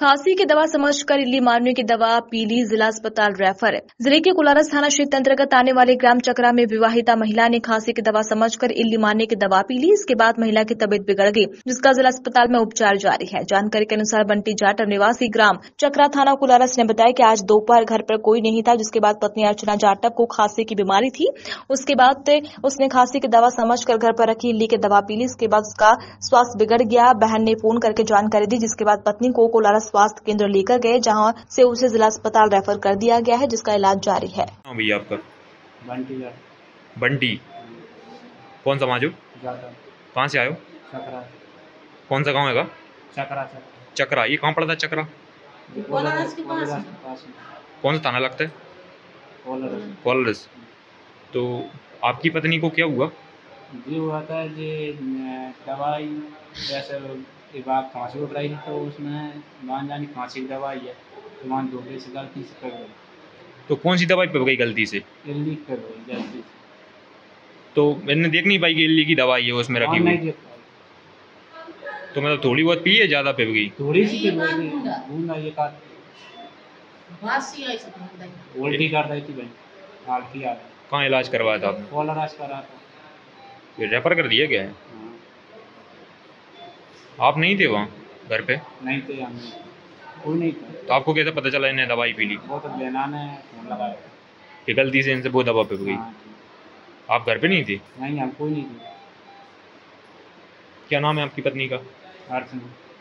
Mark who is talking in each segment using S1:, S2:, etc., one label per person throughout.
S1: खांसी की दवा समझकर इल्ली मारने की दवा पीली जिला अस्पताल रेफर ज़िले के कुलारस थाना क्षेत्र अंतर्गत आने वाले ग्राम चक्रा में विवाहिता महिला ने खांसी की दवा समझकर इल्ली मारने की दवा पी ली। इसके बाद महिला की तबीयत बिगड़ गई, जिसका जिला अस्पताल में उपचार जारी है। जानकारी के अनुसार बंटी जाट निवासी ग्राम चक्रा थाना कुलारस ने बताया की आज दोपहर घर पर कोई नहीं था, जिसके बाद पत्नी अर्चना जाटव को खांसी की बीमारी थी। उसके बाद उसने खांसी की दवा समझकर घर पर रखी इल्ली की दवा पी ली। इसके बाद उसका स्वास्थ्य बिगड़ गया। बहन ने फ़ोन करके जानकारी दी, जिसके बाद पत्नी को कोलारस स्वास्थ्य केंद्र लेकर गए जहाँ से उसे जिला अस्पताल रेफर कर दिया गया है जिसका इलाज जारी है।
S2: हाँ भैया आपका?
S3: बंटी
S2: बंटी। कौन सा माजू? कहाँ से आयो?
S3: चकरा।
S2: कौन सा गाँव हैगा
S3: चकरा चकरा।
S2: चक्रा। ये कहाँ पड़ता है चक्रा? कौन सा थाना लगता है?
S3: कॉलरस
S2: तो आपकी पत्नी को क्या हुआ?
S3: ये हुआ था जे दवाई जैसे एक बार खांसी उठ रही थी तो उसमें मान जानी खांसी की दवाई है तो वहाँ धोखे से गलती से कर गई
S2: तो कौन सी दवाई पे गई गलती से?
S3: लीक कर गई गलती से
S2: तो मैंने देख नहीं पाई कि इल्ली की दवाई है उसमें रखी
S3: हाँ,
S2: हुई। तो मतलब थोड़ी बहुत पी है ज़्यादा पे गई?
S3: थोड़ी सी की गई बूंदा ये का
S4: वासी आई सब बंदा
S3: उल्टी कर रही थी भाई हालती आ रही
S2: कहाँ इलाज करवाया था आपने?
S3: कोलारस का रहा था।
S2: ये रेफर कर दिया गया है
S3: हाँ,
S2: आप नहीं थे वहाँ घर पे?
S3: नहीं थे हमें कोई नहीं था।
S2: तो आपको कैसे पता चला इन्हें दवाई पी ली?
S3: वो तो लेना ने फ़ोन लगाया।
S2: कि गलती से इनसे वो दवा पे गई।
S3: हाँ,
S2: आप घर पे नहीं थे?
S3: नहीं हम कोई नहीं थे।
S2: क्या नाम है आपकी पत्नी का?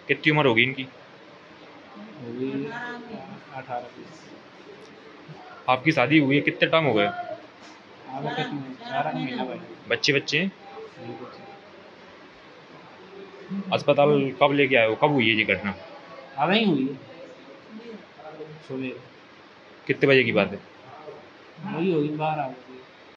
S2: कितनी उम्र होगी इनकी?
S3: होगी अठारह बीस।
S2: आपकी शादी हुई है कितने टाइम हो गए? बच्चे बच्चे हैं? अस्पताल कब लेके आए हो? कब हुई है ये घटना?
S3: अभी ही हुई है। सुबह
S2: कितने बजे की बात है?
S3: वही होगी बारह